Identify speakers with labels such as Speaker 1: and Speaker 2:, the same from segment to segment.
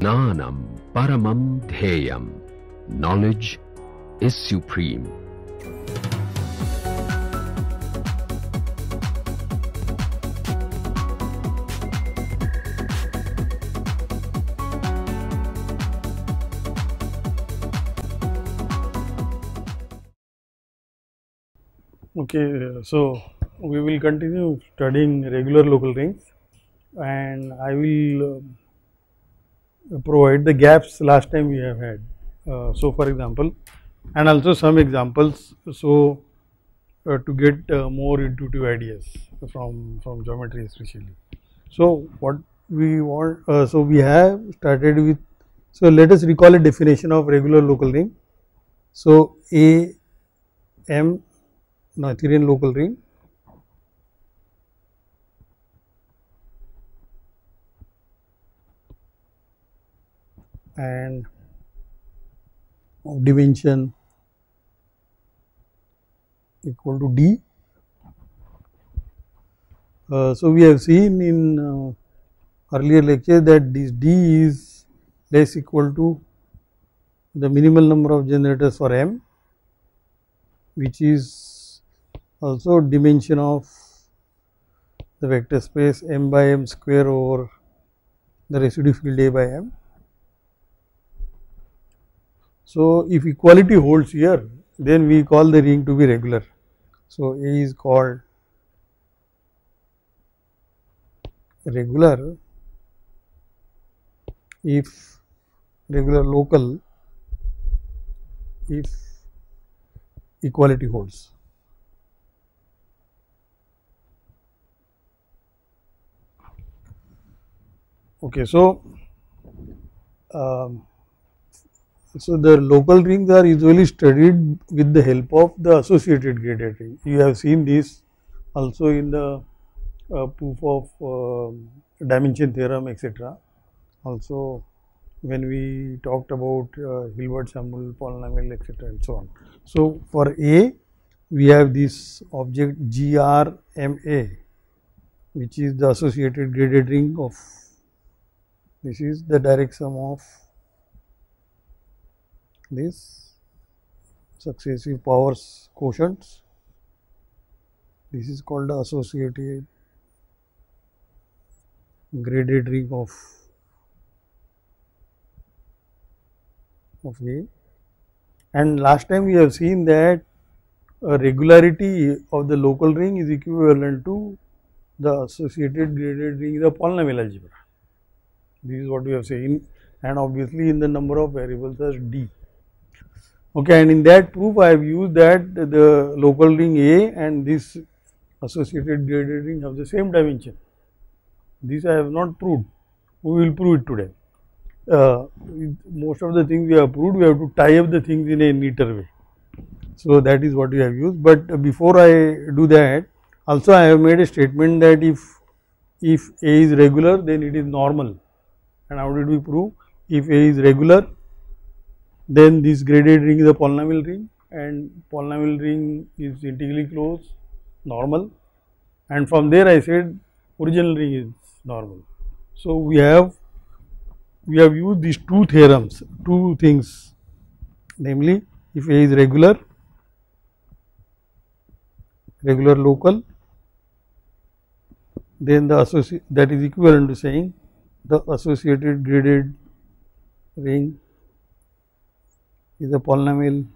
Speaker 1: Nanam Paramam Dheyam. Knowledge is supreme.
Speaker 2: Okay, so we will continue studying regular local rings and I will uh, provide the gaps last time we have had. Uh, so, for example, and also some examples. So, uh, to get uh, more intuitive ideas from from geometry especially. So, what we want, uh, so we have started with, so let us recall a definition of regular local ring. So, A M Noetherian local ring and of dimension equal to d. Uh, so, we have seen in uh, earlier lecture that this d is less equal to the minimal number of generators for m which is also dimension of the vector space m by m square over the residue field A by m. So, if equality holds here then we call the ring to be regular. So, A is called regular if regular local if equality holds. Okay, so um, so the local rings are usually studied with the help of the associated graded ring. You have seen this also in the uh, proof of uh, dimension theorem etc. Also when we talked about uh, Hilbert Samuel polynomial etc. and so on. So, for A we have this object GRMA which is the associated graded ring of this is the direct sum of this successive powers quotients. This is called the associated graded ring of of A. And last time we have seen that a regularity of the local ring is equivalent to the associated graded ring in the polynomial algebra. This is what we have seen and obviously in the number of variables as d. Okay, and in that proof I have used that the local ring A and this associated graded ring have the same dimension. This I have not proved, we will prove it today. Uh, most of the things we have proved, we have to tie up the things in a neater way. So, that is what we have used, but before I do that, also I have made a statement that if, if A is regular, then it is normal. And how did we prove? If A is regular, then this graded ring is a polynomial ring and polynomial ring is integrally closed, normal. And from there I said original ring is normal. So, we have we have used these two theorems, two things namely if A is regular, regular local, then the associate that is equivalent to saying the associated graded ring is a polynomial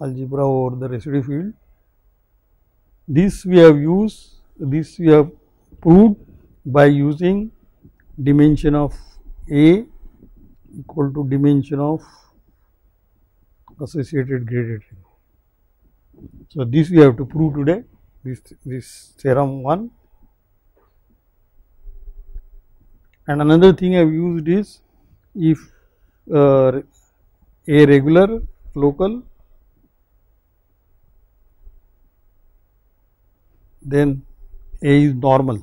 Speaker 2: algebra over the residue field. This we have used, this we have proved by using dimension of A equal to dimension of associated graded. So, this we have to prove today, this, this theorem 1. And another thing I have used is if uh, A regular local then A is normal.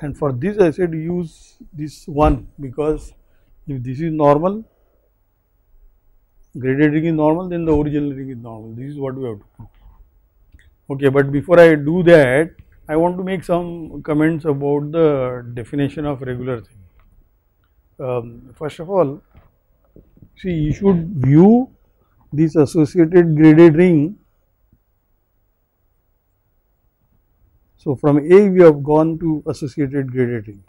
Speaker 2: And for this I said use this one because if this is normal graded ring is normal then the original ring is normal. This is what we have to prove. Okay but before I do that I want to make some comments about the definition of regular thing. Um, first of all, see you should view this associated graded ring. So, from A we have gone to associated graded ring.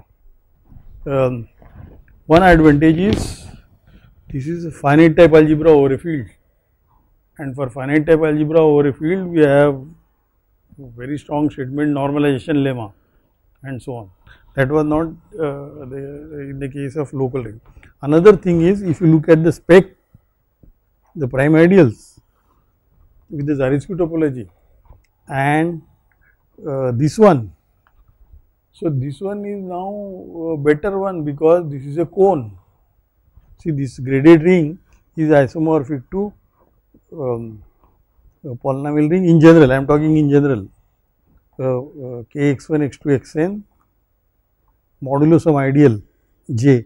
Speaker 2: Um, one advantage is this is a finite type algebra over a field and for finite type algebra over a field we have very strong statement normalization lemma and so on. That was not uh, the, in the case of local ring. Another thing is if you look at the spec, the prime ideals with the Zariski topology and uh, this one. So, this one is now better one because this is a cone. See this graded ring is isomorphic to um, polynomial ring in general, I am talking in general, uh, uh, k x1, x2, xn modulo of ideal j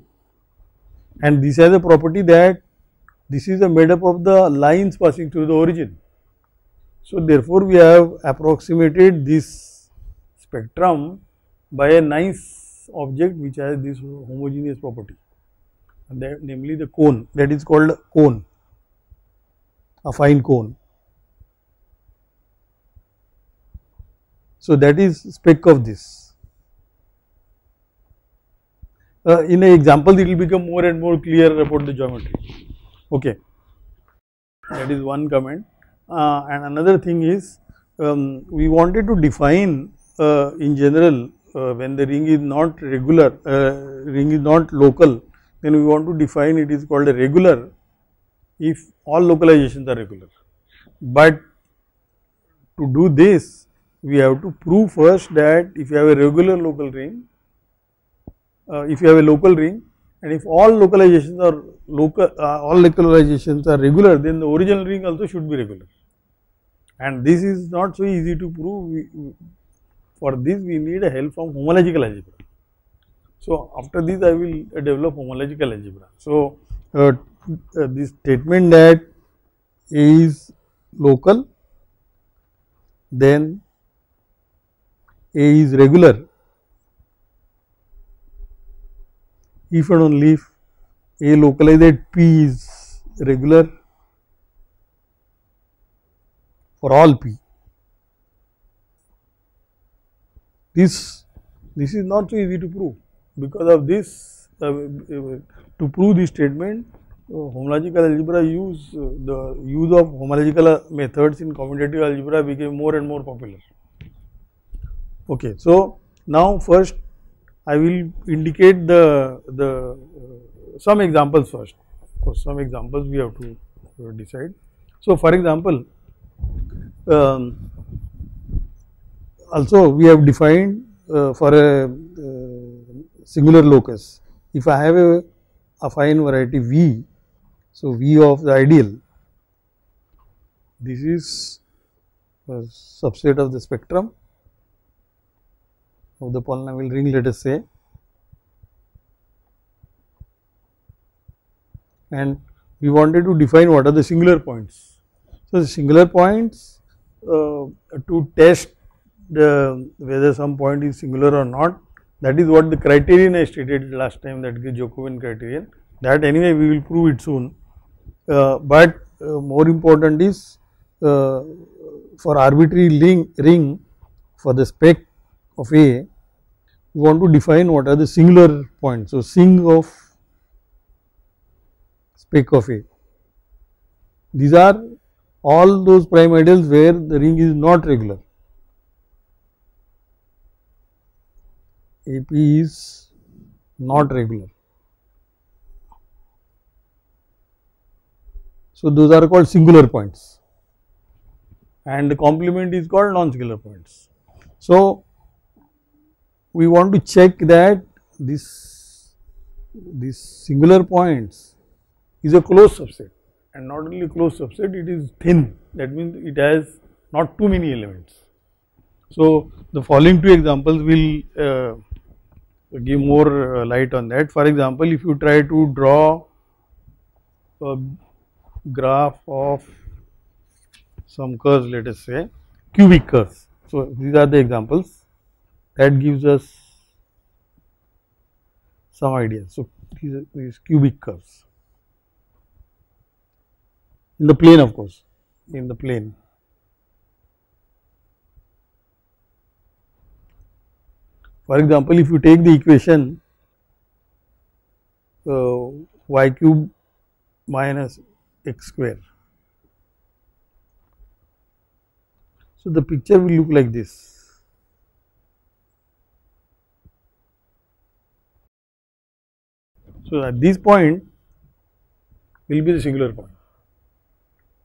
Speaker 2: and this has a property that this is a made up of the lines passing through the origin. So, therefore, we have approximated this spectrum by a nice object which has this homogeneous property that namely the cone that is called cone affine cone. So, that is spec of this. Uh, in an example it will become more and more clear about the geometry. Okay. That is one comment uh, and another thing is um, we wanted to define uh, in general uh, when the ring is not regular, uh, ring is not local then we want to define it is called a regular if all localizations are regular. But to do this we have to prove first that if you have a regular local ring, uh, if you have a local ring and if all localizations are local, uh, all localizations are regular then the original ring also should be regular. And this is not so easy to prove, we, for this we need a help from homological algebra. So, after this I will develop homological algebra. So, uh, uh, this statement that A is local, then A is regular if and only if A localized P is regular for all P. This, this is not so easy to prove because of this uh, to prove this statement homological algebra use uh, the use of homological methods in commutative algebra became more and more popular. Okay, so now first I will indicate the the uh, some examples first. For some examples we have to uh, decide. So, for example, um, also we have defined uh, for a uh, singular locus. If I have a affine variety V so, V of the ideal this is a subset of the spectrum of the polynomial ring let us say. And we wanted to define what are the singular points. So, the singular points uh, to test the whether some point is singular or not that is what the criterion I stated last time that is Jacobian criterion. That anyway we will prove it soon. Uh, but uh, more important is uh, for arbitrary ring, ring for the spec of A, we want to define what are the singular points. So, sing of spec of A. These are all those prime ideals where the ring is not regular. AP is not regular. So, those are called singular points and the complement is called non-singular points. So, we want to check that this, this singular points is a closed subset and not only closed subset it is thin that means it has not too many elements. So, the following two examples will uh, give more uh, light on that. For example, if you try to draw a graph of some curves let us say cubic curves. So, these are the examples that gives us some idea. So, these are these cubic curves in the plane of course, in the plane. For example, if you take the equation uh, y cube minus x square. So, the picture will look like this. So, at this point will be the singular point.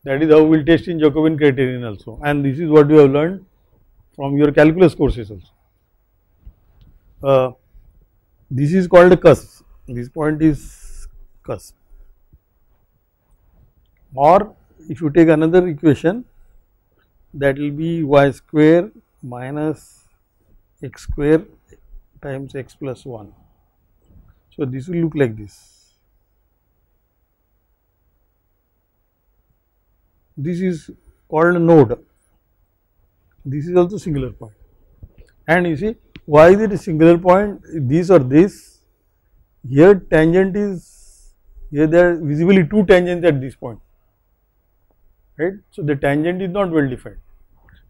Speaker 2: That is how we will test in Jacobian criterion also and this is what you have learned from your calculus courses also. Uh, this is called a cusp, this point is cusp or if you take another equation that will be y square minus x square times x plus 1. So, this will look like this. This is called a node, this is also singular point. and you see why is it a singular point this or this here tangent is here there are visibly two tangents at this point right. So, the tangent is not well defined.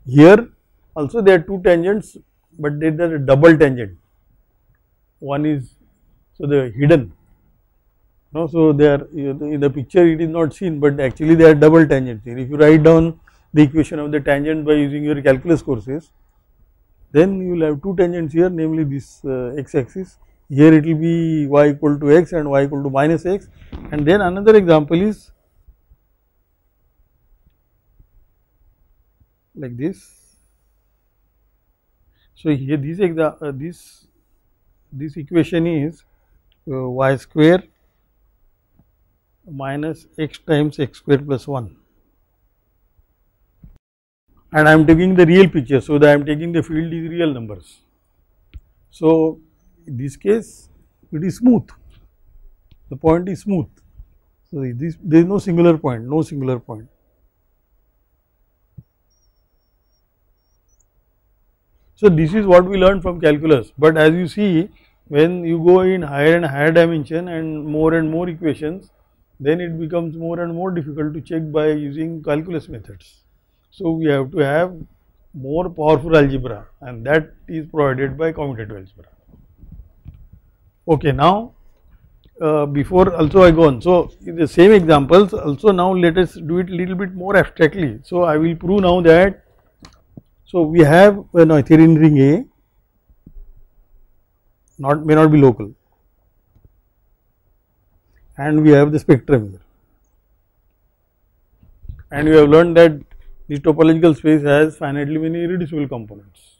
Speaker 2: Here also there are two tangents, but they are a double tangent. One is so they are hidden. No, so they are in the picture it is not seen, but actually they are double tangents here. If you write down the equation of the tangent by using your calculus courses, then you will have two tangents here, namely this uh, x axis. Here it will be y equal to x and y equal to minus x, and then another example is like this. So, here this uh, this this equation is y square minus x times x square plus 1 and I am taking the real picture. So, I am taking the field is real numbers. So, in this case it is smooth, the point is smooth. So, this there is no singular point, no singular point. So, this is what we learned from calculus, but as you see when you go in higher and higher dimension and more and more equations, then it becomes more and more difficult to check by using calculus methods. So, we have to have more powerful algebra and that is provided by commutative algebra. Okay, now uh, before also I go on. So, the same examples also now let us do it little bit more abstractly. So, I will prove now that so, we have a Noetherian ring A not may not be local and we have the spectrum here and we have learned that the topological space has finitely many irreducible components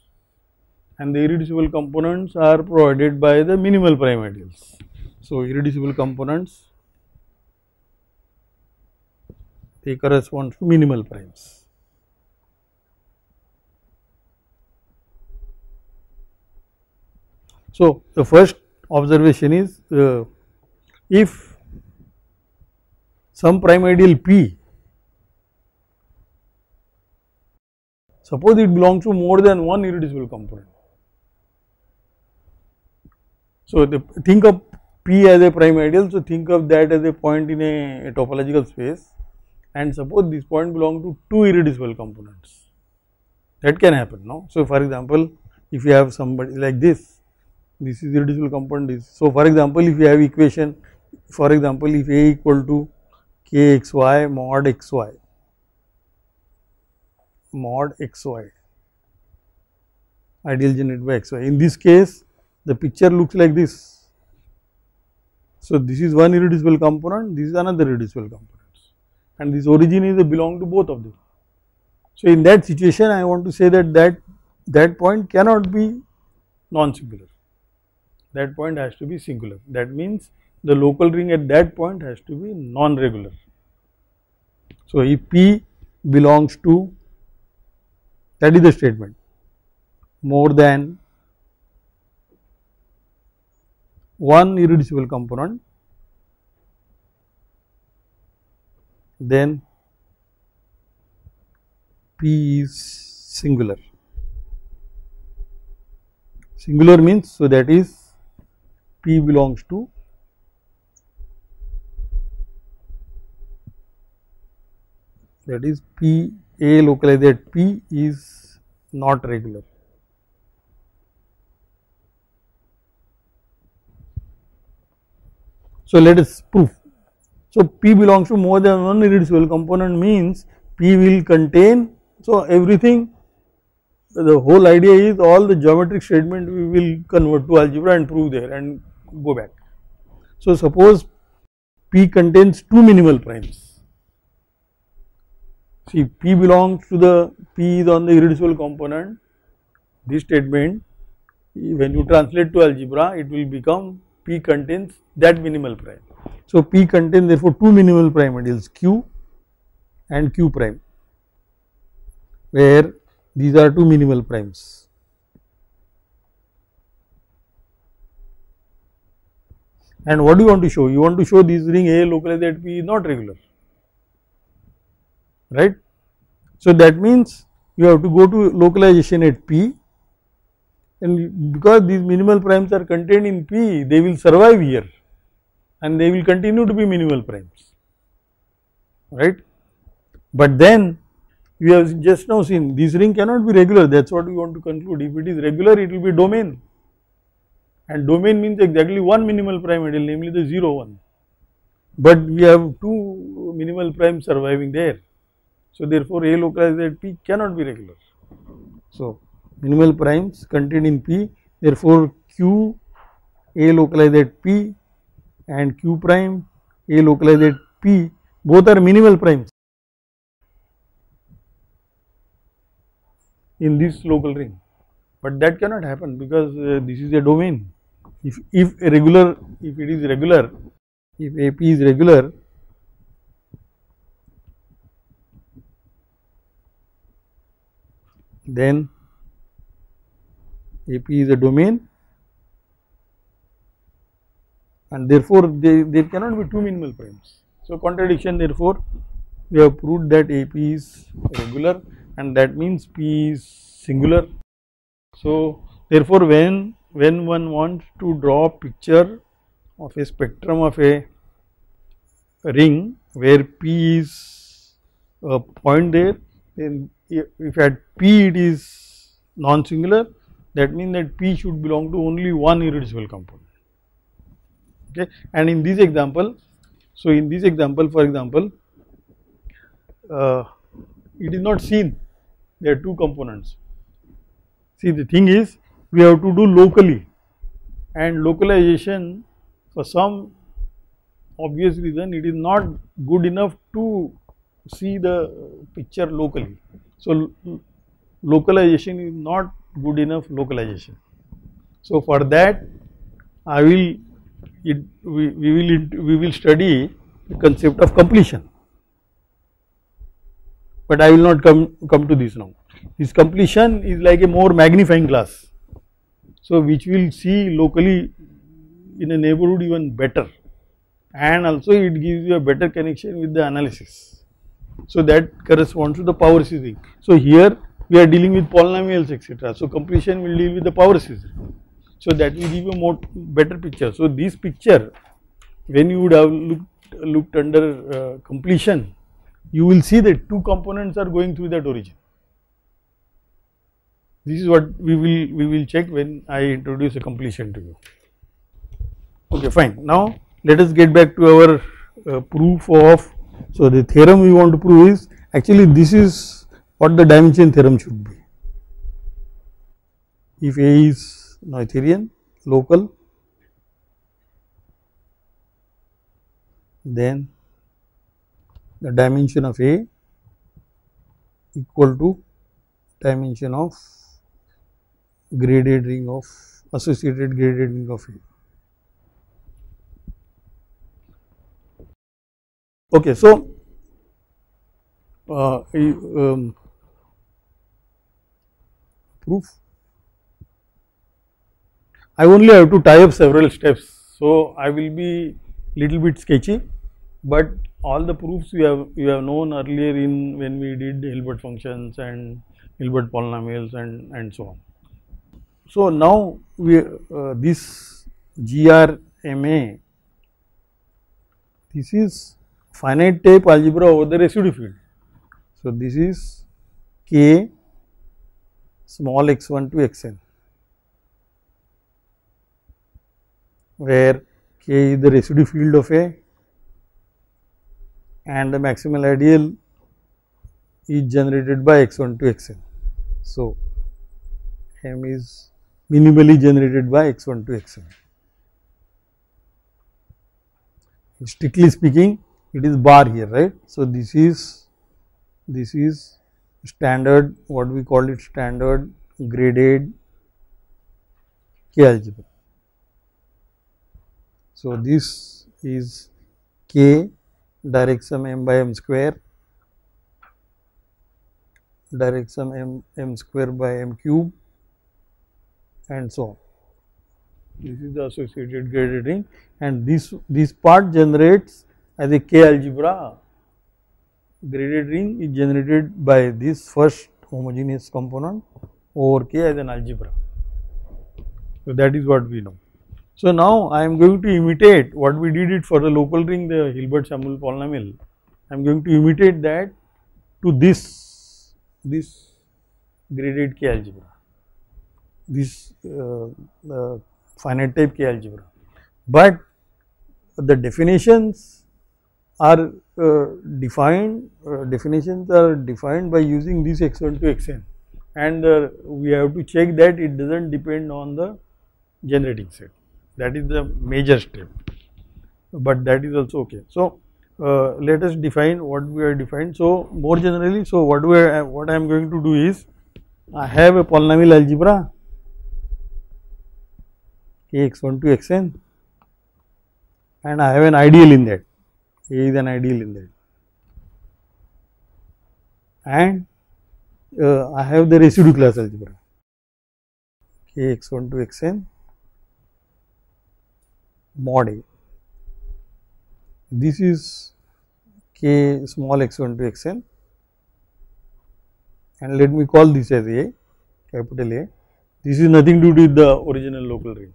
Speaker 2: and the irreducible components are provided by the minimal prime ideals. So, irreducible components they correspond to minimal primes. So, the first observation is uh, if some prime ideal P suppose it belongs to more than one irreducible component. So, the, think of P as a prime ideal, so think of that as a point in a, a topological space and suppose this point belong to two irreducible components that can happen no. So, for example, if you have somebody like this this is irreducible component is. So, for example, if you have equation for example, if A equal to k x y mod x y mod x y ideal generated by x y. In this case the picture looks like this. So, this is one irreducible component, this is another irreducible component and this origin is belong to both of them. So, in that situation I want to say that that that point cannot be non-singular that point has to be singular. That means the local ring at that point has to be non-regular. So, if P belongs to that is the statement more than one irreducible component then P is singular singular means so that is P belongs to that is P A localized at P is not regular. So, let us prove. So, P belongs to more than one irreducible component means P will contain. So, everything the whole idea is all the geometric statement we will convert to algebra and prove there and go back. So, suppose P contains two minimal primes. See P belongs to the P is on the irreducible component. This statement when you translate to algebra it will become P contains that minimal prime. So, P contains therefore two minimal prime ideals Q and Q prime where these are two minimal primes. And what do you want to show? You want to show this ring A localized at P is not regular, right. So, that means you have to go to localization at P. And because these minimal primes are contained in P, they will survive here. And they will continue to be minimal primes, right. But then we have just now seen this ring cannot be regular. That is what we want to conclude. If it is regular it will be domain and domain means exactly one minimal prime ideal namely the 0 1 but we have two minimal primes surviving there. So therefore a localized at p cannot be regular. So minimal primes contained in p therefore q a localized at p and q prime a localized at p both are minimal primes. In this local ring, but that cannot happen because uh, this is a domain. If, if regular, if it is regular, if AP is regular, then AP is a domain and therefore, they, there cannot be two minimal primes. So, contradiction therefore, we have proved that AP is regular and that means P is singular. So, therefore, when when one wants to draw picture of a spectrum of a ring where P is a point there then if at P it is non singular that means that P should belong to only one irreducible component. Okay? And in this example so in this example for example uh, it is not seen. There are two components. See the thing is we have to do locally and localization for some obvious reason it is not good enough to see the picture locally. So, localization is not good enough localization. So, for that I will it, we, we will we will study the concept of completion but I will not come come to this now. This completion is like a more magnifying glass. So, which we will see locally in a neighborhood even better and also it gives you a better connection with the analysis. So, that corresponds to the power series. So, here we are dealing with polynomials etc. So, completion will deal with the power series. So, that will give you a more better picture. So, this picture when you would have looked, looked under uh, completion you will see that two components are going through that origin. This is what we will we will check when I introduce a completion to you. Okay, fine. Now let us get back to our uh, proof of. So the theorem we want to prove is actually this is what the dimension theorem should be. If A is Noetherian, local, then the dimension of A equal to dimension of graded ring of associated graded ring of A. Okay, so uh, um, proof. I only have to tie up several steps, so I will be little bit sketchy, but all the proofs we have we have known earlier in when we did Hilbert functions and Hilbert polynomials and and so on. So now we uh, this GRMA this is finite type algebra over the residue field. So, this is K small x 1 to x n where K is the residue field of A and the maximal ideal is generated by x 1 to x n. So, M is minimally generated by x 1 to x n. Strictly speaking it is bar here right. So, this is this is standard what we call it standard graded K algebra. So, this is K direct sum m by m square direct sum m m square by m cube and so on. This is the associated graded ring and this this part generates as a K algebra graded ring is generated by this first homogeneous component over K as an algebra. So, that is what we know. So, now I am going to imitate what we did it for the local ring the Hilbert Samuel polynomial. I am going to imitate that to this this graded K algebra, this uh, uh, finite type K algebra. But the definitions are uh, defined definitions are defined by using this x1 to xn and we have to check that it does not depend on the generating set that is the major step, but that is also okay. So, uh, let us define what we are defined. So, more generally, so what we are, what I am going to do is I have a polynomial algebra kx1 to xn and I have an ideal in that a is an ideal in that and uh, I have the residue class algebra kx1 to xn mod A. This is k small x1 to xn and let me call this as A capital A. This is nothing to do with the original local ring.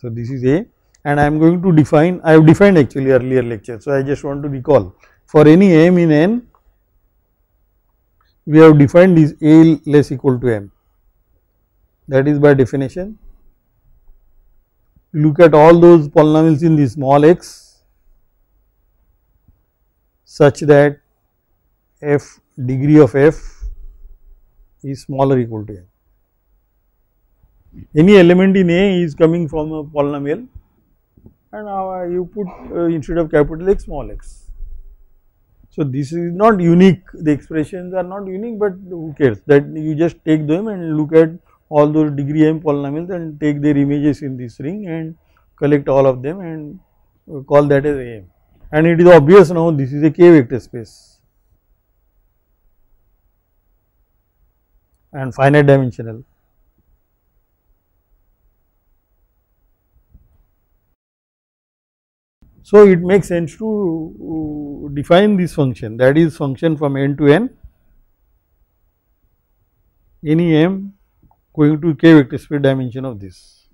Speaker 2: So, this is A and I am going to define, I have defined actually earlier lecture. So, I just want to recall for any m in n, we have defined this A less equal to m that is by definition look at all those polynomials in the small x such that f degree of f is smaller equal to n. Any element in A is coming from a polynomial and uh, you put uh, instead of capital X small x. So, this is not unique the expressions are not unique, but who cares that you just take them and look at all those degree m polynomials and take their images in this ring and collect all of them and call that as AM. And it is obvious now this is a k vector space and finite dimensional. So, it makes sense to define this function that is function from n to n any m going to k vector space dimension of this.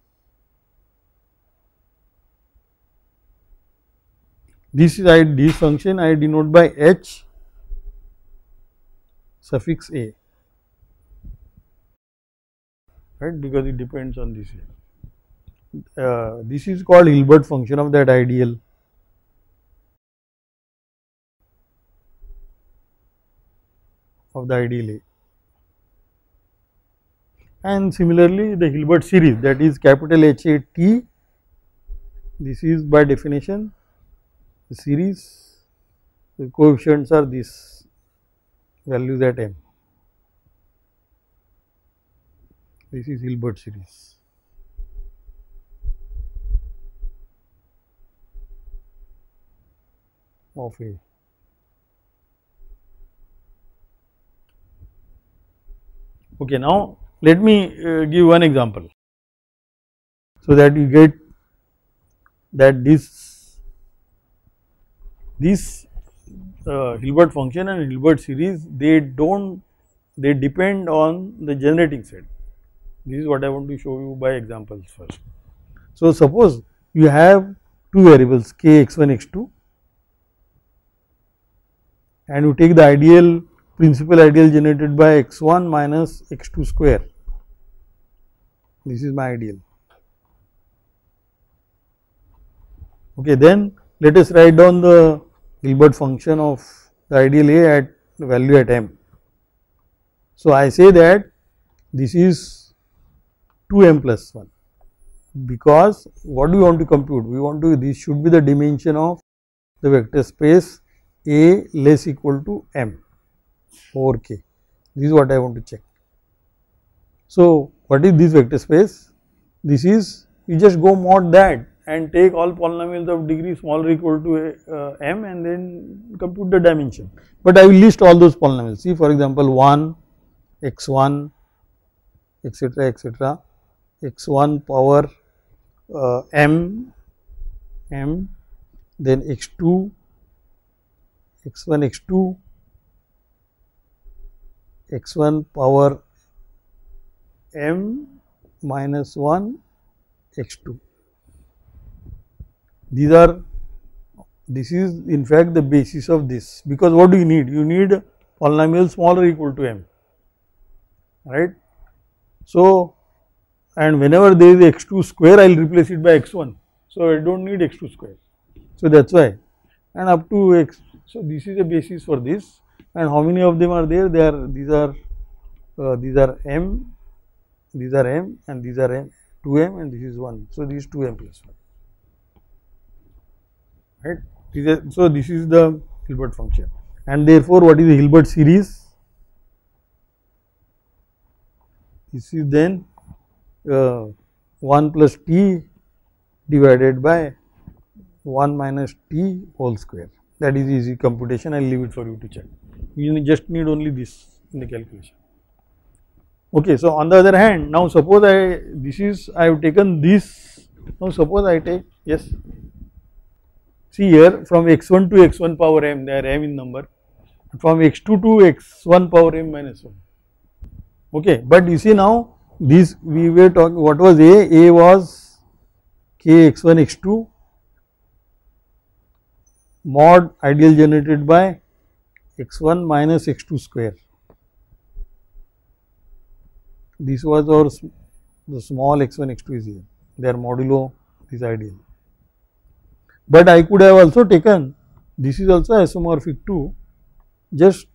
Speaker 2: This is I this function I denote by h suffix a right because it depends on this. Uh, this is called Hilbert function of that ideal. Of the ideal A. And similarly the Hilbert series that is capital H A T this is by definition the series the coefficients are these values at m. This is Hilbert series. Of okay now let me uh, give one example. So, that you get that this this uh, Hilbert function and Hilbert series they do not they depend on the generating set This is what I want to show you by examples first. So, suppose you have two variables k x1 x2 and you take the ideal principal ideal generated by x1 minus x2 square. This is my ideal. Okay, then let us write down the Hilbert function of the ideal A at the value at m. So, I say that this is 2 m plus 1 because what do we want to compute? We want to this should be the dimension of the vector space A less equal to m over k. This is what I want to check. So, what is this vector space? This is you just go mod that and take all polynomials of degree smaller equal to uh, m and then compute the dimension. But I will list all those polynomials. See for example, 1, x1, etc., etc., x1 power uh, m, m, then x2, x1, x2, x1 power m minus 1 x2 these are this is in fact the basis of this. Because what do you need? You need polynomial smaller equal to m right? So and whenever there is x2 square i will replace it by x1 so i don't need x2 square. So that's why. And up to x so this is a basis for this and how many of them are there? They are these are uh, these are m these are m and these are m 2m and this is 1 so this is 2m plus 1 right. So, this is the Hilbert function. And therefore, what is the Hilbert series? This is then uh, 1 plus t divided by 1 minus t whole square. That is easy computation. I will leave it for you to check you just need only this in the calculation. Okay, so on the other hand now suppose I this is I have taken this. Now suppose I take yes. See here from x1 to x1 power m they are m in number. From x2 to x1 power m minus 1 okay but you see now this we were talking what was a? A was k x1 x2 mod ideal generated by x1 minus x2 square this was our the small x1 x2 is here their modulo is ideal but I could have also taken this is also isomorphic to just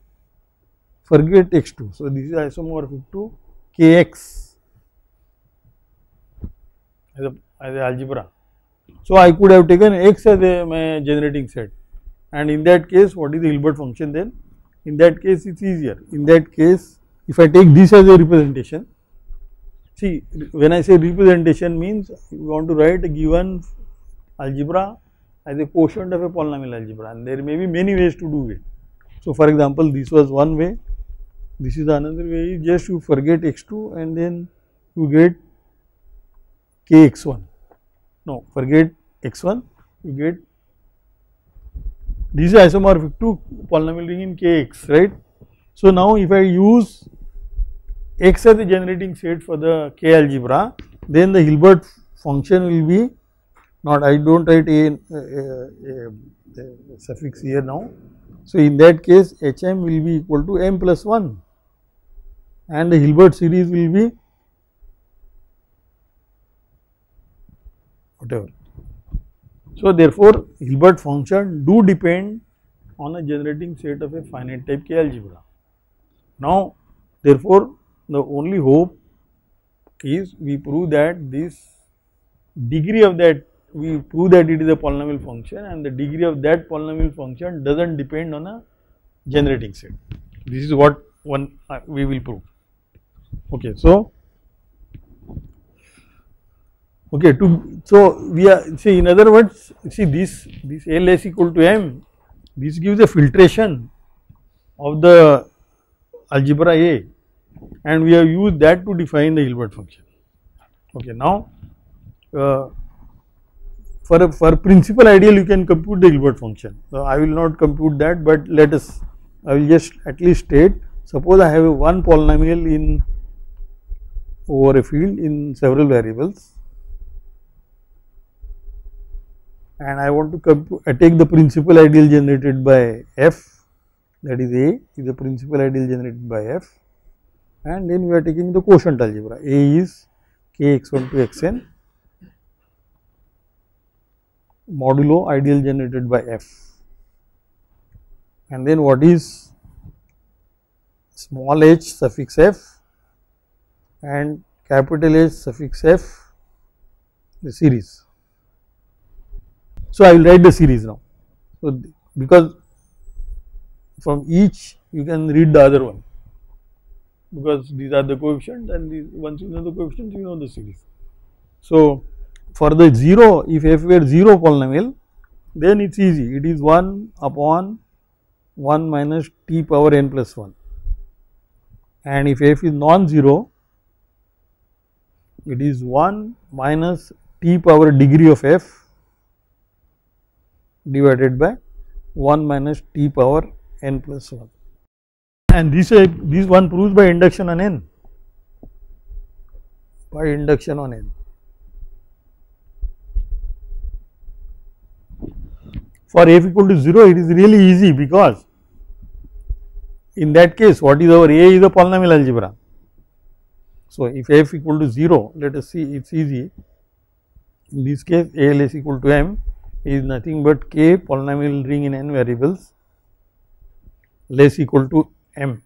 Speaker 2: forget x2. So, this is isomorphic to kx as a, as a algebra. So, I could have taken x as a my generating set and in that case what is the Hilbert function then? In that case it is easier. In that case if I take this as a representation, see when I say representation means you want to write a given algebra as a quotient of a polynomial algebra and there may be many ways to do it. So, for example, this was one way, this is another way just you forget x2 and then you get kx1. No, forget x1, you get this is isomorphic to polynomial ring in kx, right. So, now if I use x as the generating set for the k algebra, then the Hilbert function will be not I do not write a, a, a, a, suffix here now. So, in that case H m will be equal to m plus 1 and the Hilbert series will be whatever. So, therefore, Hilbert function do depend on a generating set of a finite type K algebra. Now, therefore, the only hope is we prove that this degree of that we prove that it is a polynomial function and the degree of that polynomial function does not depend on a generating set. This is what one uh, we will prove. Okay, so okay to so we are see in other words see this this L s equal to m this gives a filtration of the algebra A and we have used that to define the Hilbert function. Okay, now uh, for a, for principal ideal you can compute the Hilbert function. So, I will not compute that, but let us I will just at least state suppose I have one polynomial in over a field in several variables and I want to take the principal ideal generated by f that is A is the principal ideal generated by f. And then we are taking the quotient algebra. A is k x1 to xn modulo ideal generated by f. And then what is small h suffix f and capital H suffix f the series. So, I will write the series now. So, because from each you can read the other one because these are the coefficients and these once you know the coefficients you know the series. So, for the 0 if f were 0 polynomial then it is easy it is 1 upon 1 minus t power n plus 1 and if f is non-zero it is 1 minus t power degree of f divided by 1 minus t power n plus 1 and this uh, this one proves by induction on n. By induction on n. For f equal to 0 it is really easy because in that case what is our a is a polynomial algebra. So if f equal to 0 let us see it is easy. In this case a less equal to m is nothing but k polynomial ring in n variables less equal to m.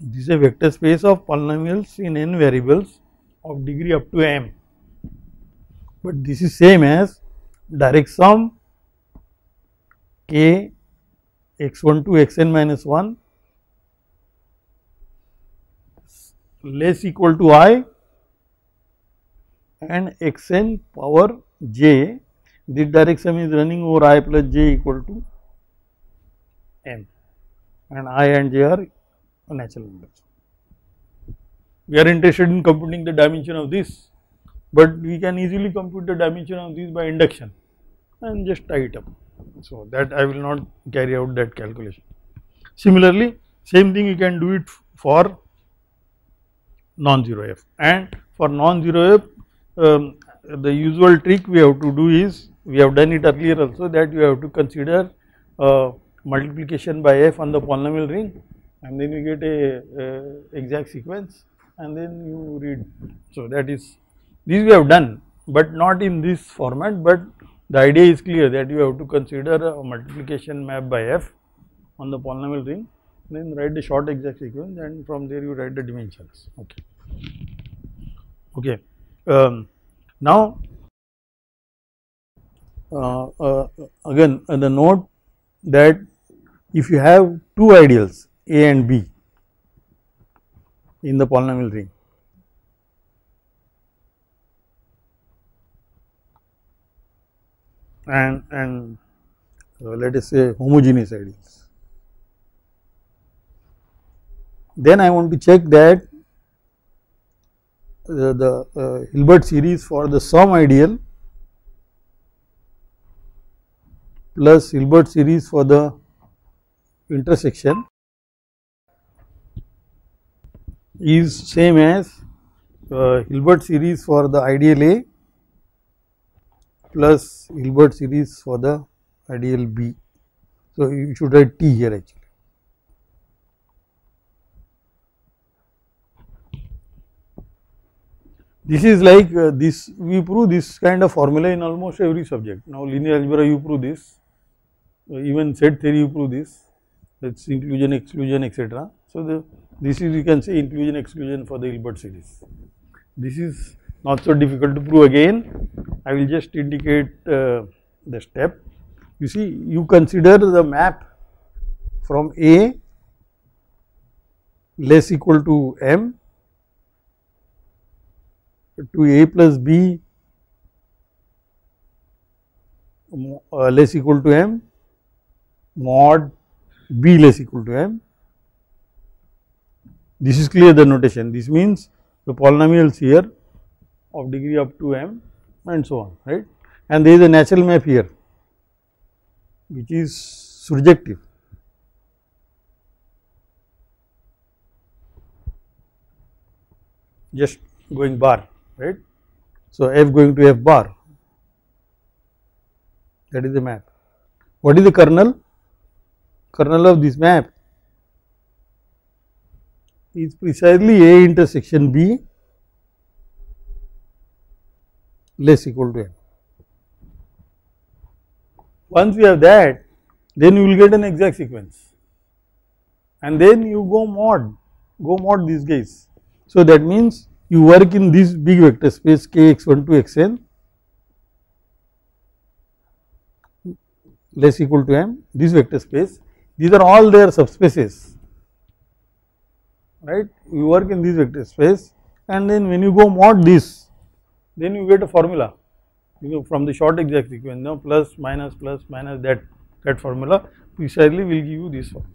Speaker 2: This is a vector space of polynomials in n variables of degree up to m, but this is same as direct sum k x 1 to x n minus 1 less equal to i and x n power j this direction is running over i plus j equal to n and i and j are natural numbers. We are interested in computing the dimension of this, but we can easily compute the dimension of this by induction and just tie it up. So, that I will not carry out that calculation. Similarly, same thing you can do it for non-zero f and for non-zero f um, the usual trick we have to do is we have done it earlier also that you have to consider uh, multiplication by f on the polynomial ring and then you get a, exact sequence and then you read. So, that is this we have done, but not in this format, but the idea is clear that you have to consider a multiplication map by f on the polynomial ring then write the short exact sequence and from there you write the dimensions. Okay. Okay. Um, now, uh, uh, again uh, the note that if you have two ideals A and B in the polynomial ring, and and uh, let us say homogeneous ideals. Then I want to check that uh, the uh, Hilbert series for the sum ideal plus Hilbert series for the intersection is same as uh, Hilbert series for the ideal A plus Hilbert series for the ideal B. So, you should write T here actually. This is like uh, this we prove this kind of formula in almost every subject. Now, linear algebra you prove this, uh, even set theory you prove this, that is inclusion, exclusion, etc. So, the this is you can say inclusion, exclusion for the Hilbert series. This is not so difficult to prove again. I will just indicate uh, the step. You see, you consider the map from A less equal to M to a plus b uh, less equal to m mod b less equal to m. This is clear the notation. This means the polynomials here of degree up to m and so on, right. And there is a natural map here which is surjective. Just going bar right. So, f going to f bar that is the map. What is the kernel? Kernel of this map is precisely A intersection B less equal to m. Once we have that, then you will get an exact sequence and then you go mod, go mod these guys. So, that means you work in this big vector space k x 1 to x n less equal to m, this vector space, these are all their subspaces, right. You work in this vector space and then when you go mod this, then you get a formula you know from the short exact sequence now plus minus plus minus that that formula precisely will give you this one.